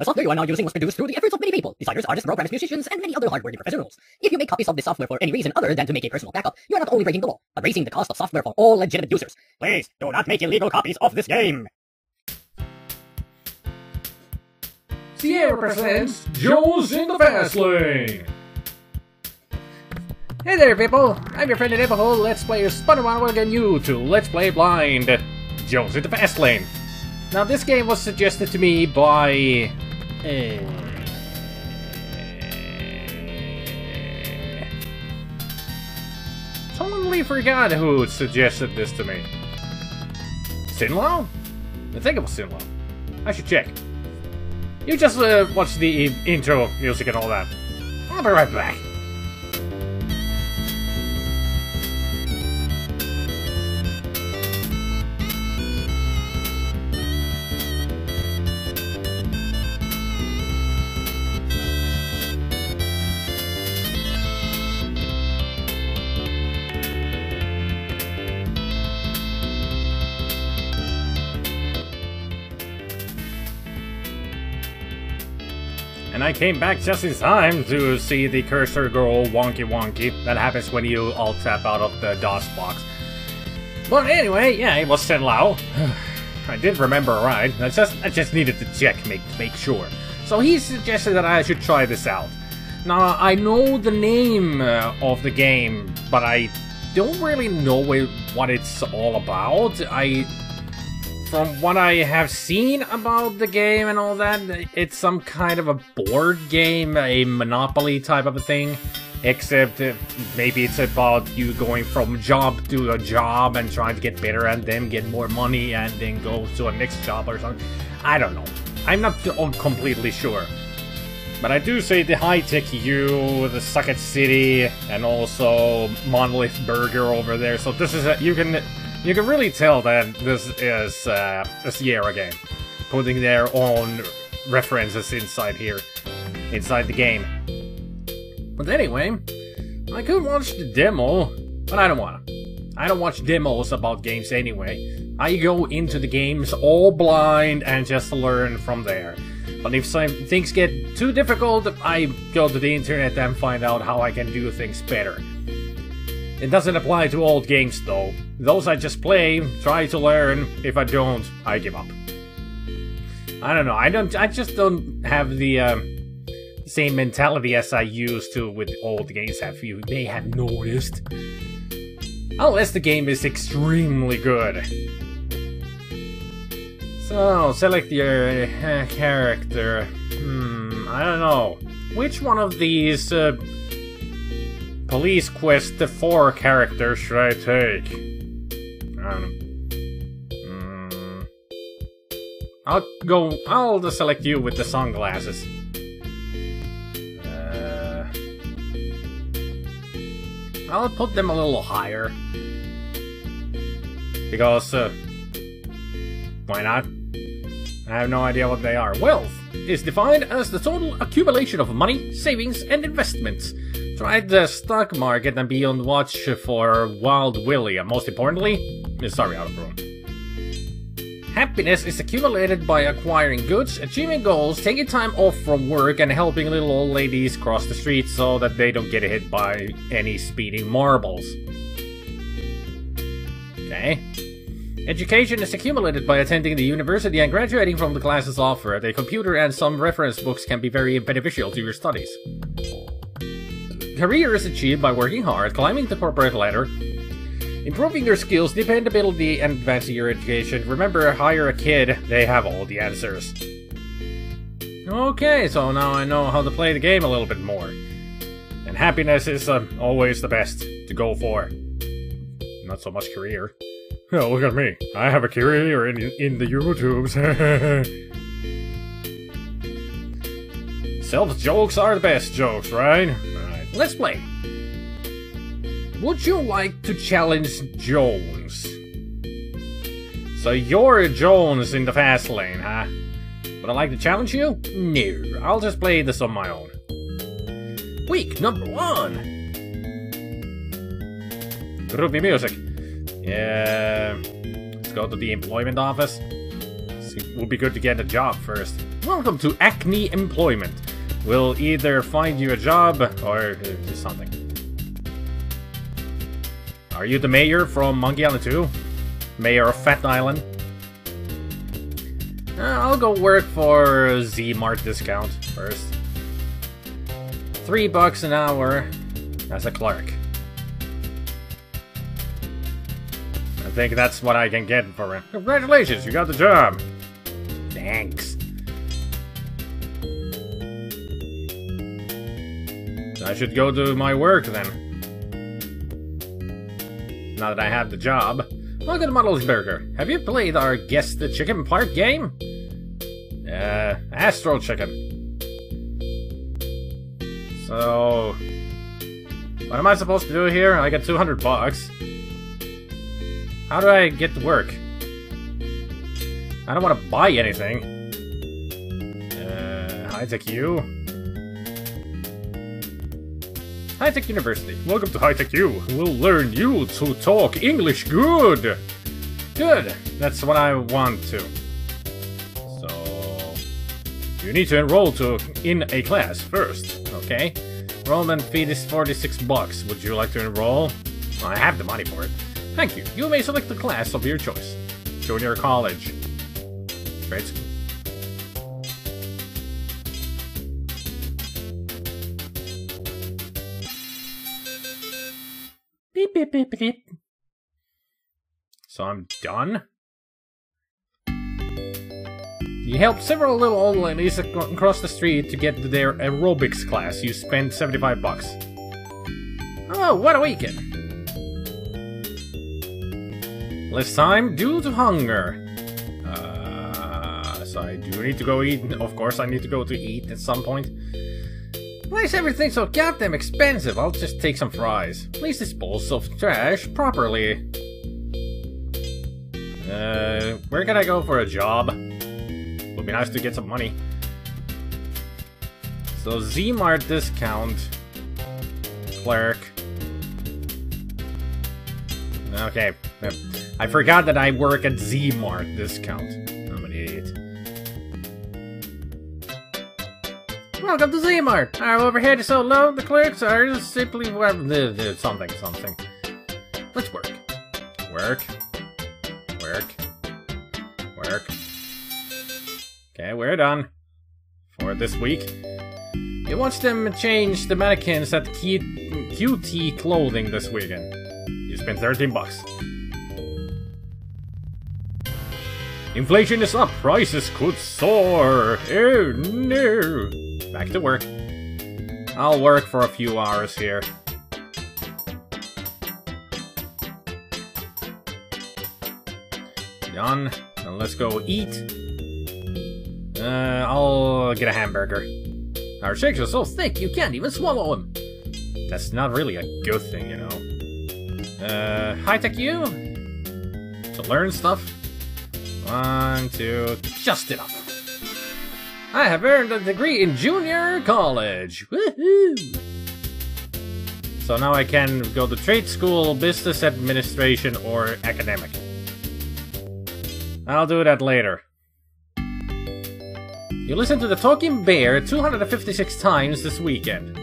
The software you are now using was produced through the efforts of many people, designers, artists, programmers, musicians, and many other hardworking professionals. If you make copies of this software for any reason other than to make a personal backup, you are not only breaking the law, but raising the cost of software for all legitimate users. Please, do not make illegal copies of this game. Sierra presents Jones in the Fast Lane. Hey there, people! I'm your friend in Neighborhood Let's Player SpiderMwa welcome you to Let's Play Blind Jones in the Fast Lane. Now, this game was suggested to me by. Uh, totally forgot who suggested this to me. SinLau? I think it was SinLau. I should check. You just uh, watch the intro music and all that. I'll be right back. I came back just in time to see the cursor go wonky wonky. That happens when you alt tap out of the DOSBox. But anyway, yeah, it was SinLau. I did remember right. I just I just needed to check, make make sure. So he suggested that I should try this out. Now I know the name uh, of the game, but I don't really know what it's all about. I from what I have seen about the game and all that, it's some kind of a board game, a Monopoly type of a thing. Except maybe it's about you going from job to a job and trying to get better and then get more money and then go to a next job or something. I don't know. I'm not oh, completely sure. But I do say the high-tech U, the Socket City, and also Monolith Burger over there. So this is a, you can you can really tell that this is uh, a Sierra game, putting their own references inside here, inside the game. But anyway, I could watch the demo, but I don't wanna. I don't watch demos about games anyway. I go into the games all blind and just learn from there. But if some things get too difficult, I go to the internet and find out how I can do things better. It doesn't apply to old games though. Those I just play, try to learn. If I don't, I give up. I don't know. I don't. I just don't have the uh, same mentality as I used to with old games. Have you may have noticed? Unless the game is extremely good. So select your uh, character. Hmm. I don't know. Which one of these? Uh, Police Quest the 4 character should I take? I know. Mm. I'll go. I'll just select you with the sunglasses. Uh, I'll put them a little higher. Because, uh, why not? I have no idea what they are. Wealth is defined as the total accumulation of money, savings, and investments Try the stock market and be on watch for Wild Willie, and most importantly, sorry, out of room. Happiness is accumulated by acquiring goods, achieving goals, taking time off from work, and helping little old ladies cross the street so that they don't get hit by any speeding marbles. Okay. Education is accumulated by attending the university and graduating from the classes offered. A computer and some reference books can be very beneficial to your studies. Career is achieved by working hard, climbing the corporate ladder, improving your skills, dependability, and advancing your education. Remember, hire a kid, they have all the answers. Okay, so now I know how to play the game a little bit more. And happiness is uh, always the best to go for. Not so much career. Oh, look at me. I have a career in, in the YouTubes. Self-jokes are the best jokes, right? Let's play. Would you like to challenge Jones? So you're Jones in the fast lane, huh? Would I like to challenge you? No, I'll just play this on my own. Week number one! Groovy music. Yeah, let's go to the employment office. It would be good to get a job first. Welcome to Acne Employment. We'll either find you a job or uh, something. Are you the mayor from Monkey Island 2? Mayor of Phatt Island? Uh, I'll go work for Z-Mart discount first. Three bucks an hour as a clerk. I think that's what I can get for it. Congratulations, you got the job. Thanks. I should go do my work then. Now that I have the job. Look at Muddles Burger. Have you played our Guess the Chicken part game? Uh, Astro Chicken. So... What am I supposed to do here? I get 200 bucks. How do I get to work? I don't want to buy anything. Uh, High Tech High Tech University. Welcome to High Tech U. We'll learn you to talk English good. Good. That's what I want to. So you need to enroll to in a class first, okay? Enrollment fee is 46 bucks. Would you like to enroll? I have the money for it. Thank you. You may select the class of your choice. Junior college. Trade Beep, beep, beep. So I'm done? You helped several little old ladies across the street to get to their aerobics class. You spent 75 bucks. Oh, what a weekend! Less time due to hunger. Uh, so I do need to go eat. Of course, I need to go to eat at some point. Why is everything so goddamn expensive? I'll just take some fries. Please dispose of trash properly. Uh, where can I go for a job? Would be nice to get some money. So Z-Mart discount. Clerk. Okay. I forgot that I work at Z-Mart discount. Welcome to Z-Mart! Our overhead is so low, the clerks are simply something, something. Let's work. Work. Work. Work. Okay, we're done. For this week. It wants them to change the mannequins at Q QT Clothing this weekend. You spent 13 bucks. Inflation is up, prices could soar. Oh no. Back to work. I'll work for a few hours here. Done. Now let's go eat. Uh, I'll get a hamburger. Our shakes are so thick you can't even swallow them. That's not really a good thing, you know. Uh, high-tech you? To learn stuff? One, two, just enough. I have earned a degree in junior college. Woohoo! So now I can go to trade school, business administration, or academic. I'll do that later. You listened to the Talking Bear 256 times this weekend.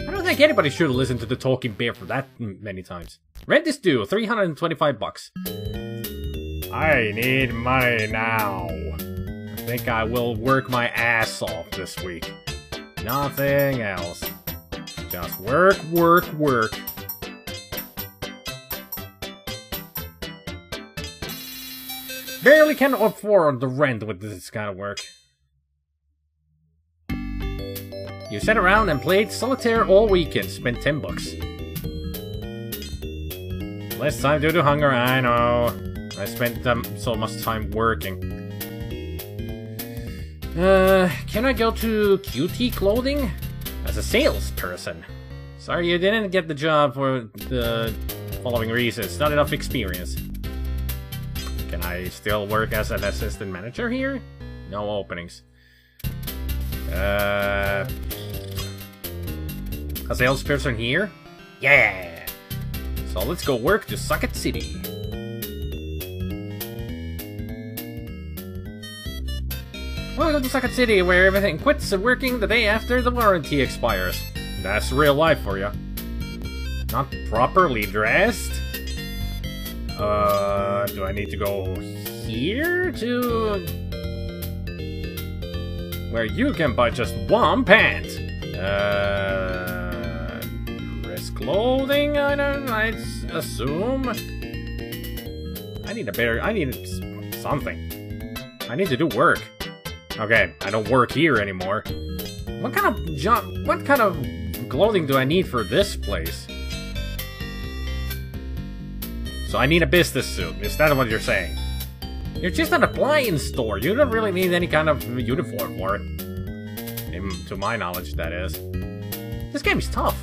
I don't think anybody should listen to the Talking Bear for that many times. Rent is due, 325 bucks. I need money now. Think I will work my ass off this week. Nothing else. Just work, work, work. Barely can afford the rent with this kind of work. You sat around and played solitaire all weekend, spent 10 bucks. Less time due to hunger, I know. I spent um, so much time working. Uh, can I go to QT Clothing? As a salesperson. Sorry you didn't get the job for the following reasons. Not enough experience. Can I still work as an assistant manager here? No openings. Uh, a salesperson here? Yeah! So let's go work to Socket City. We go to Socket City where everything quits working the day after the warranty expires. That's real life for you. Not properly dressed? Uh, do I need to go here to... Where you can buy just one pant? Uh... Dress clothing, I don't... I assume? I need a better... I need something. I need to do work. Okay, I don't work here anymore. What kind of job... What kind of clothing do I need for this place? So I need a business suit. Is that what you're saying? You're just an appliance store. You don't really need any kind of uniform for it. to my knowledge, that is. This game is tough.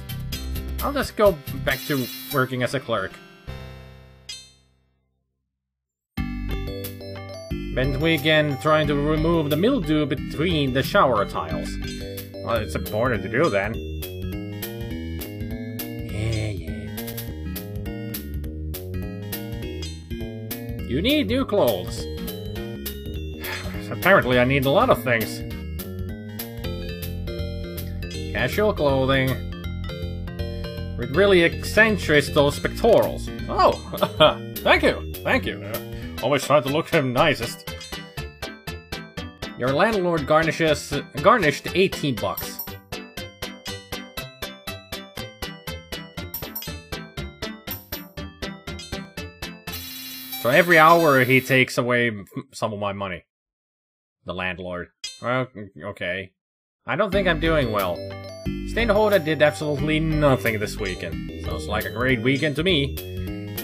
I'll just go back to working as a clerk. Spent weekend trying to remove the mildew between the shower tiles. Well, it's important to do then. Yeah, yeah. You need new clothes. Apparently I need a lot of things. Casual clothing. It really accentuates those pectorals. Oh, thank you, thank you. Always try to look him nicest. Your landlord garnishes garnished 18 bucks. So every hour he takes away some of my money. The landlord. Well, okay. I don't think I'm doing well. Stainholder did absolutely nothing this weekend. Sounds like a great weekend to me.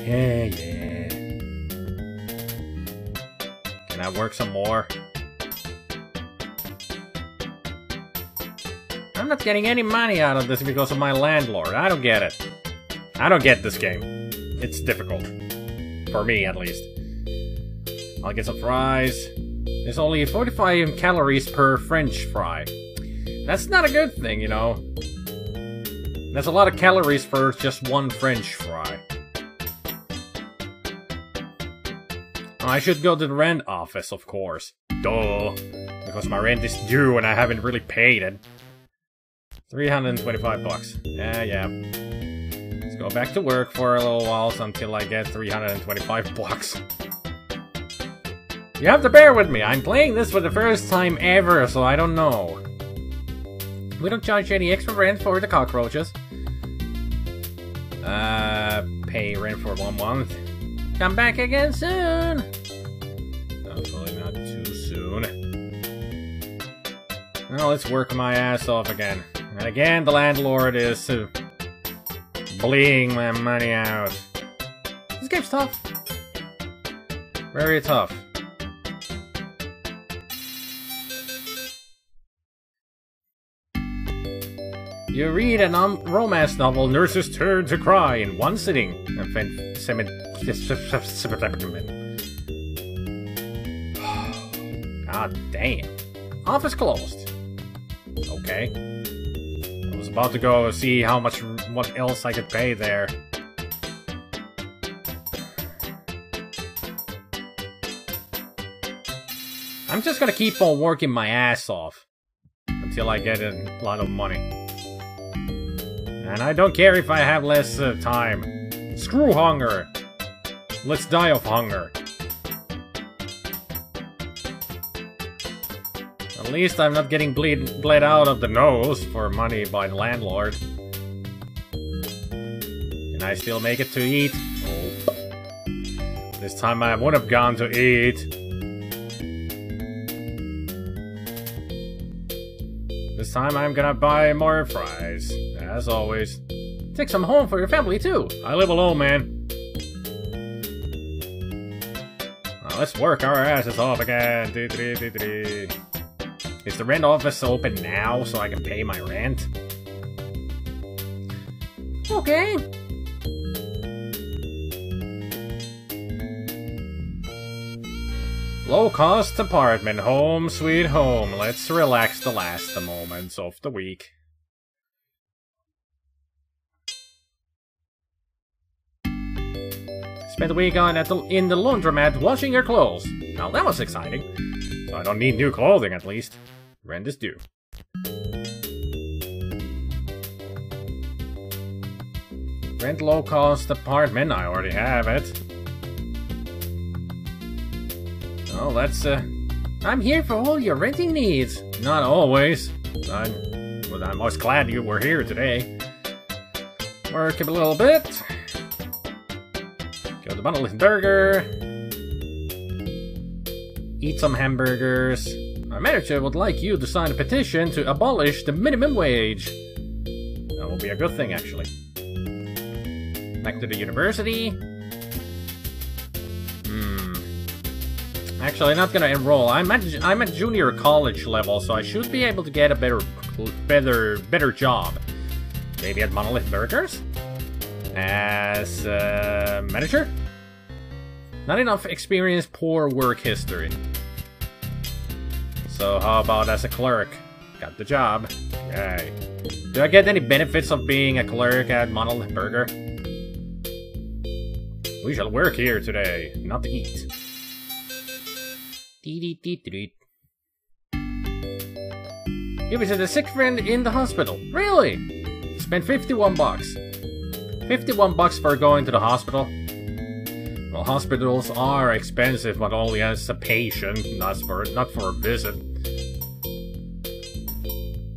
Yeah, yeah. Can I work some more? I'm not getting any money out of this because of my landlord. I don't get it. I don't get this game. It's difficult. For me, at least. I'll get some fries. There's only 45 calories per french fry. That's not a good thing, you know. That's a lot of calories for just one french fry. I should go to the rent office, of course. Duh. Because my rent is due and I haven't really paid it. 325 bucks. Yeah, yeah. Let's go back to work for a little while until I get 325 bucks. You have to bear with me, I'm playing this for the first time ever, so I don't know. We don't charge any extra rent for the cockroaches. Uh, pay rent for one month. Come back again soon! Hopefully not too soon. Now let's work my ass off again. And again, the landlord is... Uh, bleeding my money out. This game's tough. Very tough. You read a romance novel, Nurses Turn to Cry, in one sitting. God damn. Office closed. Okay about to go see how much, what else I could pay there. I'm just gonna keep on working my ass off until I get a lot of money. And I don't care if I have less uh, time. Screw hunger! Let's die of hunger. Least I'm not getting bleed bled out of the nose for money by the landlord. And I still make it to eat? Oh. This time I would have gone to eat. This time I'm gonna buy more fries, as always. Take some home for your family too. I live alone, man. Let's work our asses off again. Is the rent office open now so I can pay my rent? Okay. Low-cost apartment, home sweet home. Let's relax the last moments of the week. Spent the week on at the, in the laundromat washing your clothes. Now that was exciting. I don't need new clothing, at least. Rent is due. Rent low-cost apartment, I already have it. Oh, let's, uh... I'm here for all your renting needs. Not always. I'm, well, I'm most glad you were here today. Work a little bit. Monolith Burger. Eat some hamburgers. Our manager would like you to sign a petition to abolish the minimum wage. That will be a good thing, actually. Back to the university. Hmm. Actually, I'm not gonna enroll. I'm at I'm at junior college level, so I should be able to get a better, better, better job. Maybe at Monolith Burgers as uh, manager. Not enough experience, poor work history. So how about as a clerk? Got the job. Yay. Do I get any benefits of being a clerk at Monolith Burger? We shall work here today, not to eat. Dee dee. A sick friend in the hospital. Really? Spent 51 bucks. 51 bucks for going to the hospital? Well, hospitals are expensive, but only as a patient, not for not for a visit.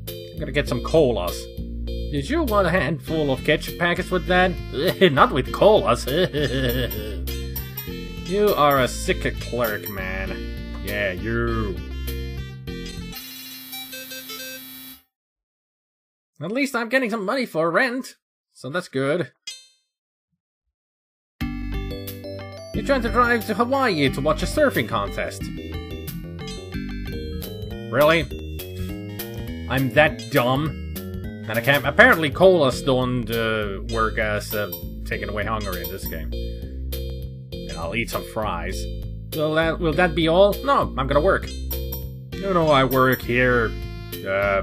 I'm gonna get some colas. Did you want a handful of ketchup packets with that? not with colas. you are a sick clerk, man. Yeah, you. At least I'm getting some money for rent, so that's good. You're trying to drive to Hawaii to watch a surfing contest. Really? I'm that dumb? And I can't- apparently colas don't uh, work as uh, taking away hunger in this game. And I'll eat some fries. Will that, will that be all? No, I'm gonna work. You know I work here, uh,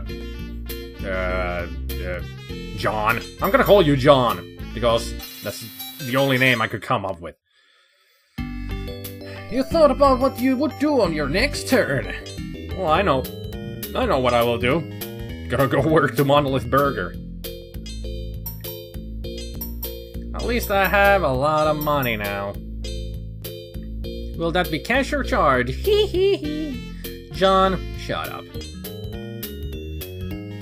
uh, uh, John. I'm gonna call you John, because that's the only name I could come up with. You thought about what you would do on your next turn. Well, I know. I know what I will do. Gonna go work to Monolith Burger. At least I have a lot of money now. Will that be cash or charge? Hee hee hee. John, shut up.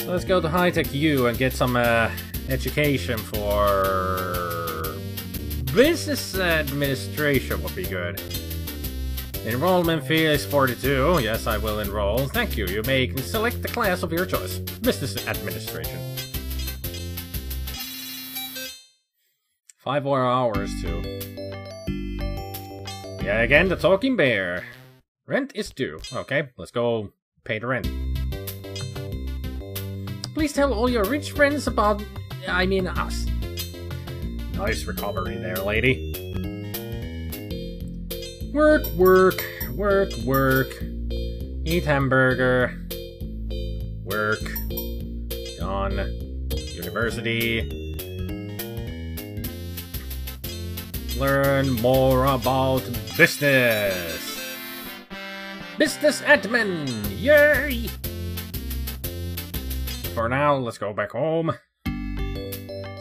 Let's go to High Tech U and get some uh, education for business administration would be good. Enrollment fee is 42. Yes, I will enroll. Thank you. You may select the class of your choice. Business administration. Five more hours too. Yeah, again, the talking bear. Rent is due. Okay, let's go pay the rent. Please tell all your rich friends about, I mean, us. Nice recovery there, lady. Work, work, work, work. Eat hamburger. Work. Gone. University. Learn more about business. Business admin! Yay! For now, let's go back home.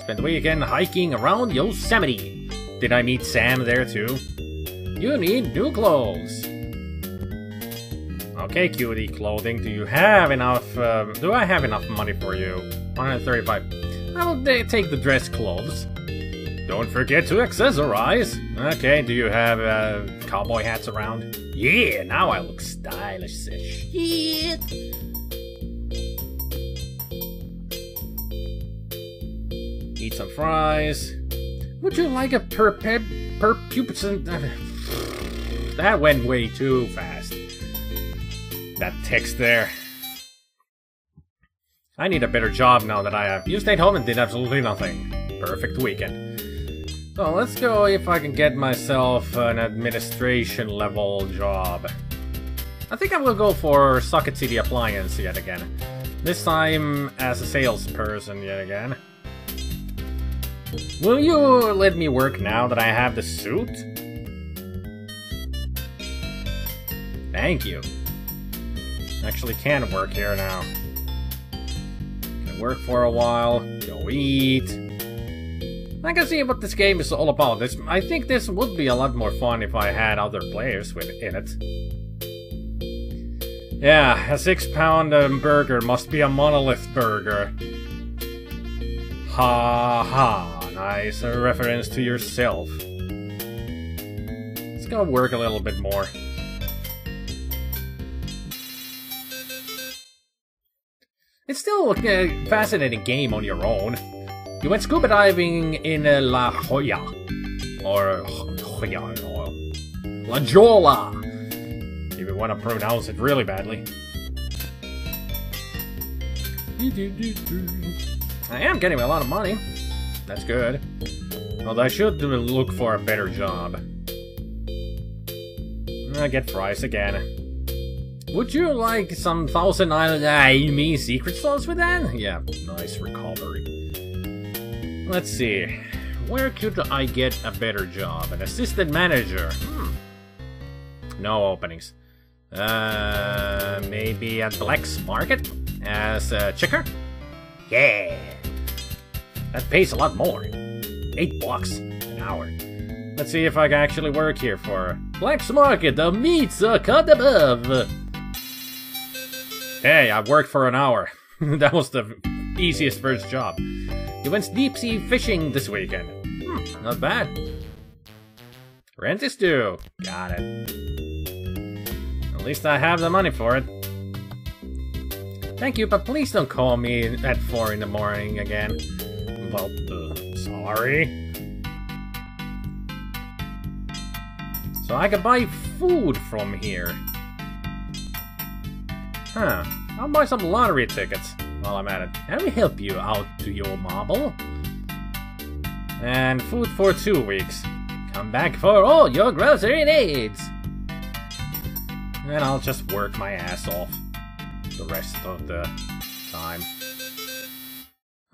Spend the weekend hiking around Yosemite. Did I meet Sam there too? You need new clothes. Okay, QT clothing. Do you have enough? Uh, do I have enough money for you? 135. I'll take the dress clothes. Don't forget to accessorize. Okay, do you have uh, cowboy hats around? Yeah, now I look stylish as shit. Eat some fries. Would you like a perpeb perpubescent? That went way too fast. That text there. I need a better job now that I have. You stayed home and did absolutely nothing. Perfect weekend. So let's go if I can get myself an administration level job. I think I will go for Socket City Appliance yet again. This time as a salesperson yet again. Will you let me work now that I have the suit? Thank you. Actually can work here now. Can work for a while, go eat. I can see what this game is all about. This, I think this would be a lot more fun if I had other players with, in it. Yeah, a six pound um, burger must be a monolith burger. Ha ha, nice reference to yourself. It's gonna work a little bit more. It's still a fascinating game on your own. You went scuba diving in uh, La Jolla. Or Jolla, or La Jolla. If you want to pronounce it really badly. I am getting a lot of money. That's good. Although I should look for a better job. I get fries again. Would you like some Thousand Island Ah, you mean secret sauce with that? Yeah, nice recovery. Let's see. Where could I get a better job? An assistant manager? Hmm. No openings. Uh, maybe at Black's Market? As a checker? Yeah. That pays a lot more. Eight bucks an hour. Let's see if I can actually work here for Black's Market. The meats are cut above. Hey, I worked for an hour. that was the easiest first job. You went deep sea fishing this weekend. Hmm, not bad. Rent is due. Got it. At least I have the money for it. Thank you, but please don't call me at 4 in the morning again. Well, uh, sorry. So I can buy food from here. Huh. I'll buy some lottery tickets while I'm at it. Let me help you out to your marble. And food for two weeks. Come back for all your grocery needs. And I'll just work my ass off the rest of the time.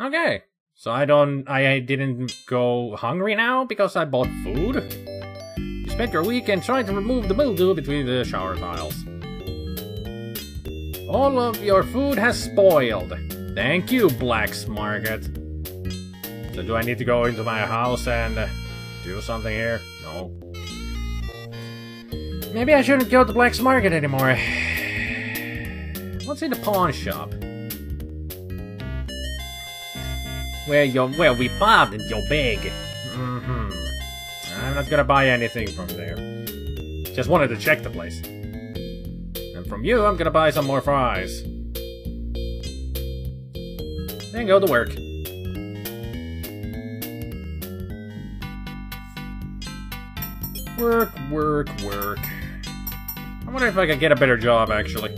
Okay. So I don't I didn't go hungry now because I bought food? You spent your weekend trying to remove the mildew between the shower tiles. All of your food has spoiled. Thank you, Black's Market. So do I need to go into my house and uh, do something here? No. Maybe I shouldn't go to Black's Market anymore. What's in the pawn shop? Where your where we bought in your bag. Mm-hmm. I'm not gonna buy anything from there. Just wanted to check the place. And from you, I'm gonna buy some more fries. Then go to work. Work, work, work. I wonder if I could get a better job, actually.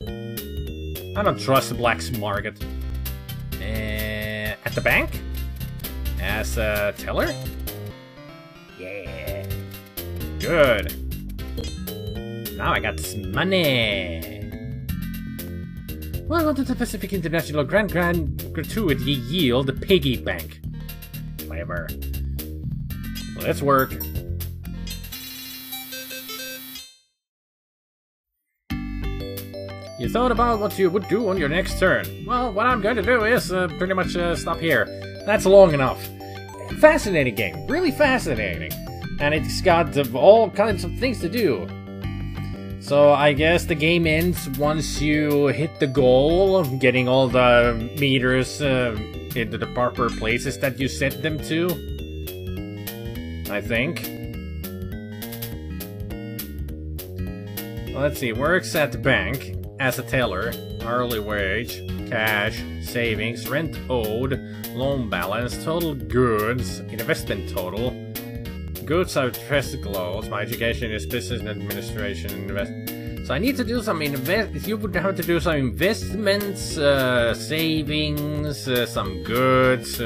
I don't trust the Black's Market. Uh, at the bank? As a teller? Yeah. Good. Now I got some money. Welcome to the Pacific International Grand Grand Gratuity Yield Piggy Bank. Clever. Let's work. You thought about what you would do on your next turn. Well, what I'm going to do is uh, pretty much uh, stop here. That's long enough. Fascinating game. Really fascinating. And it's got uh, all kinds of things to do. So I guess the game ends once you hit the goal of getting all the meters uh, into the proper places that you set them to. I think. Let's see, works at the bank as a teller, hourly wage, cash, savings, rent owed, loan balance, total goods, investment total. Goods are clothes. My education is business administration. Invest. So I need to do some invest. You would have to do some investments, uh, savings, uh, some goods.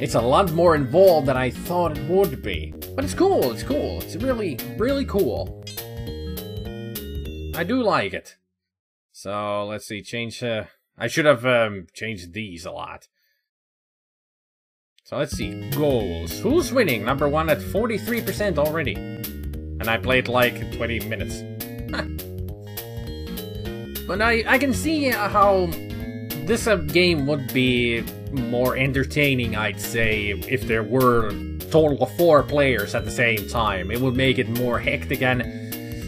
It's a lot more involved than I thought it would be. But it's cool. It's cool. It's really, really cool. I do like it. So let's see, change. Uh, I should have um, changed these a lot. So let's see, goals. Who's winning? Number one at 43% already. And I played like 20 minutes. But I, I can see how this uh, game would be more entertaining, I'd say, if there were total of four players at the same time. It would make it more hectic and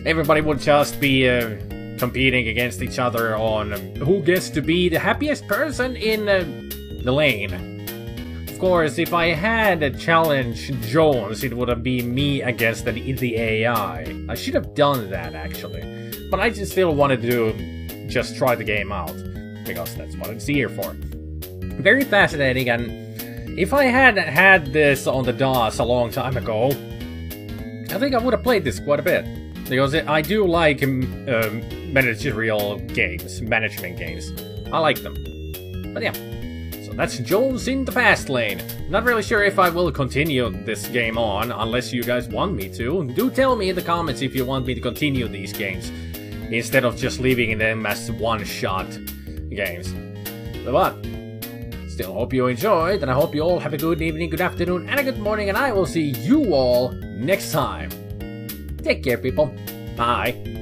everybody would just be uh, competing against each other on who gets to be the happiest person in uh, the lane. Course, if I had challenged Jones, it would have been me against the, the AI. I should have done that, actually. But I just still wanted to just try the game out, because that's what it's here for. Very fascinating, and if I had had this on the DOS a long time ago, I think I would have played this quite a bit. Because I do like um, um, managerial games, management games. I like them. But yeah, that's Jones in the fast lane. Not really sure if I will continue this game on, unless you guys want me to. Do tell me in the comments if you want me to continue these games, instead of just leaving them as one-shot games. But, still hope you enjoyed, and I hope you all have a good evening, good afternoon, and a good morning, and I will see you all next time. Take care, people. Bye.